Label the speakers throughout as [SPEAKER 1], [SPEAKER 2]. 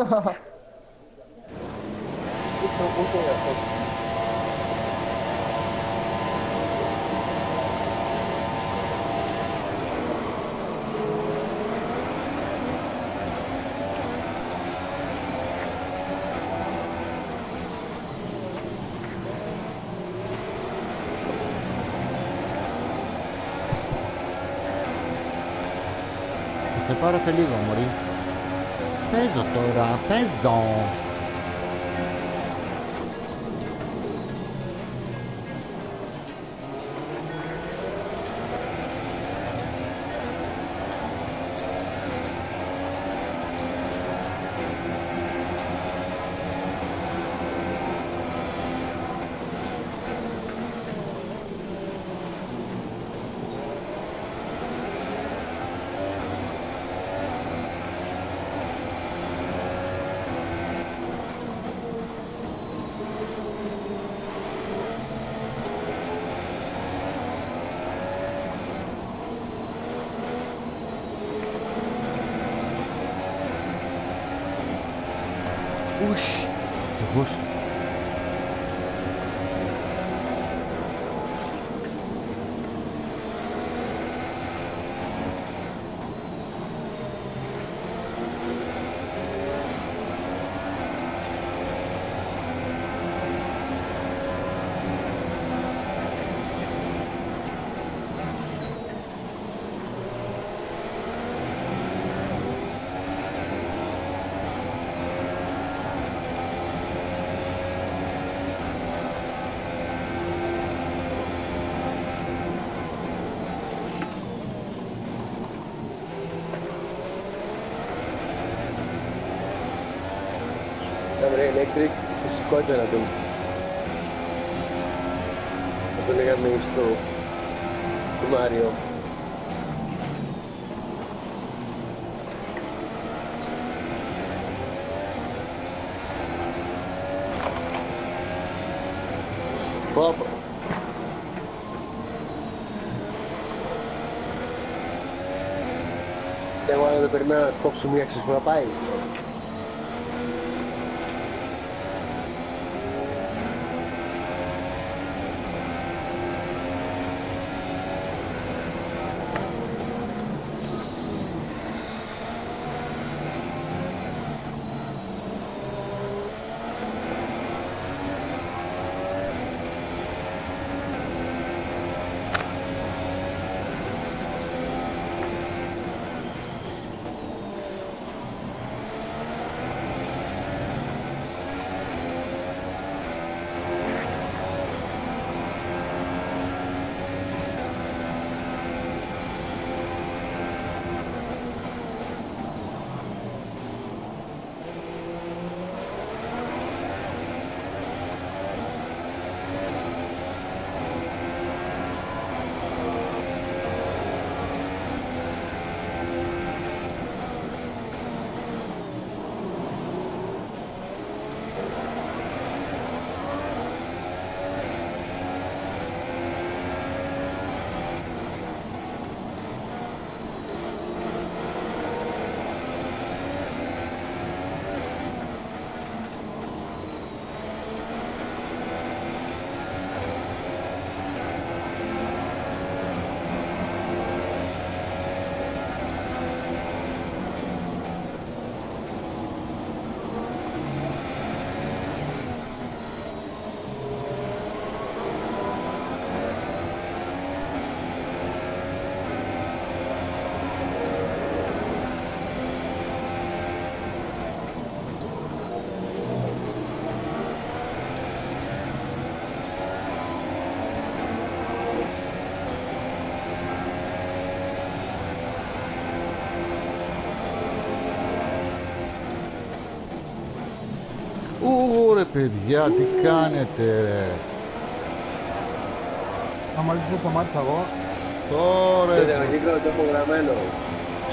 [SPEAKER 1] Ούτε ούτε αυτό.
[SPEAKER 2] Θα peso, todo a peso. Ой, ты боже. Ουш, ευτυχώς.
[SPEAKER 1] Έβρε electric, φυσικό ήταν αυτό. Θα το λέγαμε στο του Μάριο. Πω, πω. Εγώ αν δεν περιμένω να κόψω μία ξέρεις που να πάει.
[SPEAKER 2] Ου, ρε παιδιά, τι κάνετε ρε.
[SPEAKER 3] Άμα λες που σταμάτησα εγώ,
[SPEAKER 2] Τώρα,
[SPEAKER 1] Το τερματικό το έχω γραμμένο.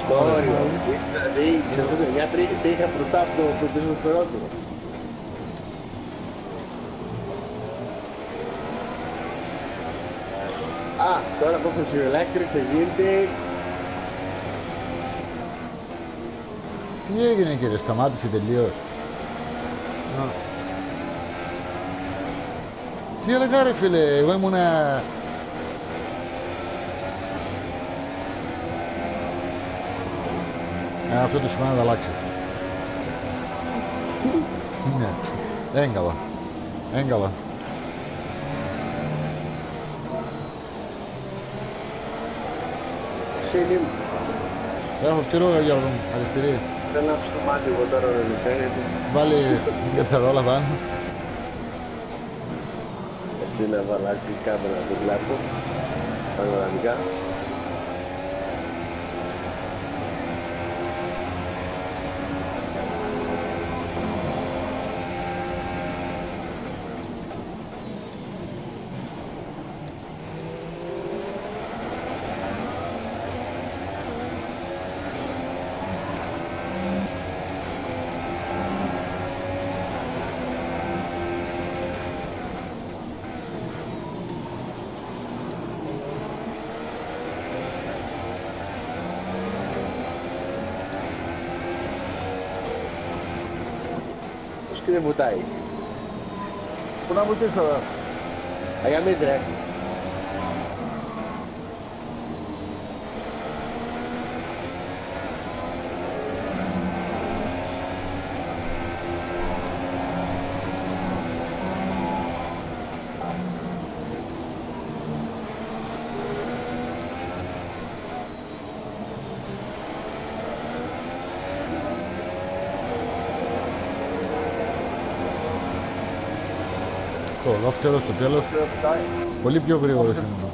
[SPEAKER 1] Στο όριο. Είσαι δηλαδή, ξέρω το μια τρίτη είχα μπροστά από το από το πίσω του του. Α, τώρα από το electric θα γίνεται
[SPEAKER 2] Τι έγινε κύριε, σταμάτησε τελείως.
[SPEAKER 3] Να.
[SPEAKER 2] Τι έλεγα ρε φίλε, εγώ ήμουνα... Ε, αυτό το σημαίνει να τα αλλάξει. ναι, έγκαλα. Έγκαλα.
[SPEAKER 1] Ξύλι μου.
[SPEAKER 2] Έχω φτυρό Γιώργο μου, αριστερή.
[SPEAKER 1] Δεν άφησε το μάτι εγώ τώρα να μισέρεται.
[SPEAKER 2] Βάλει κερθαρόλα πάνω.
[SPEAKER 1] Έτσι να βάλω την κάμερα να την βλέπω. Πανοραμικά. Cine mutai. Una mutai
[SPEAKER 3] solo. Allá me trae.
[SPEAKER 1] Αγαμίτρε.
[SPEAKER 2] Το δεύτερο στο τέλος,
[SPEAKER 3] Και βουτάει.
[SPEAKER 2] πολύ πιο γρήγορο ήμουν.